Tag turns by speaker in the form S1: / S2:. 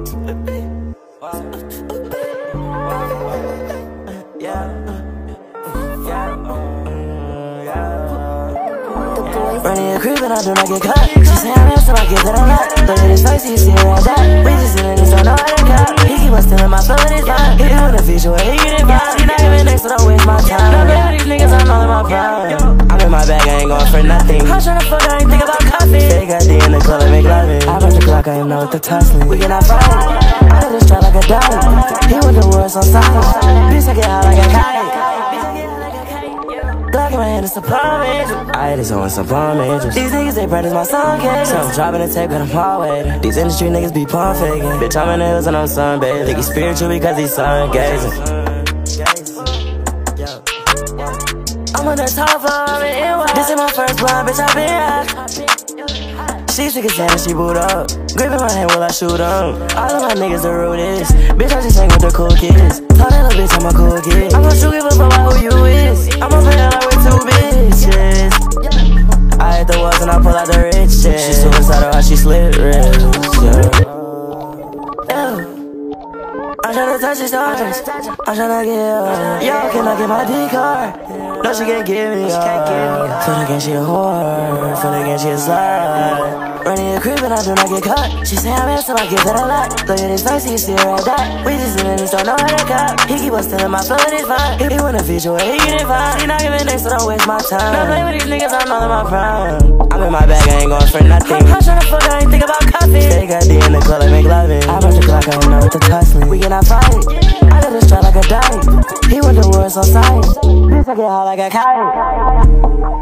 S1: Running a creep and I do not get caught. She say I'm here, so I get that I'm not. Look at his face, he see it right there. We just in this, don't know how to cop. He keep on stealing my with his line. He the feature where he get it I punch the clock, I ain't know what the tussling. We cannot fight. I let it strike like a dime. He with the words on silence. Bitch, I get high like a kite. Glock in my hand, it's a palm angel. I his on some palm angels. These niggas, they practice my song cadence. So I'm dropping the tape, but I'm all waiting. These industry niggas be palm faking. Bitch, I'm in the hills and I'm sunbathing. Think he's spiritual because he's sun gazing. I'm on the top floor, I'm in NY. This is my first blind, bitch, I been high. She sick as hell, she boot up. Grip in my hand while I shoot up. All of my niggas the rudest. Bitch, I just hang with the cool kids. Tell that little bitch I'm a cool kid. I'm gonna give a about who you is. I'm going to pay like with two bitches. I hit the walls and I pull out the riches. She suicidal, how she slit wrists. Touch the stars. I'm tryna get her. Yo, can I get my D card? No, she can't give me up. Feel again, she a whore. Feel again, she a slut. Running a crib and I do not get caught. She say I'm so I give that a lot. Look at his face, he see it right there. We just in this, don't oh, know how to cop. He keep on stealing my and it's fine. He, he wanna feature where he get it fine. He not giving next, so don't waste my time. Don't play with these niggas, I'm all in my prime. I'm in my bag, I ain't going for nothing. I'm, I'm tryna fuck, I ain't think about coffee. Fake ID in the club, make loving. Don't know what to tussling. We cannot fight. I let it strike like a dime. He want the words on sight. Bitch, I get high like a kite.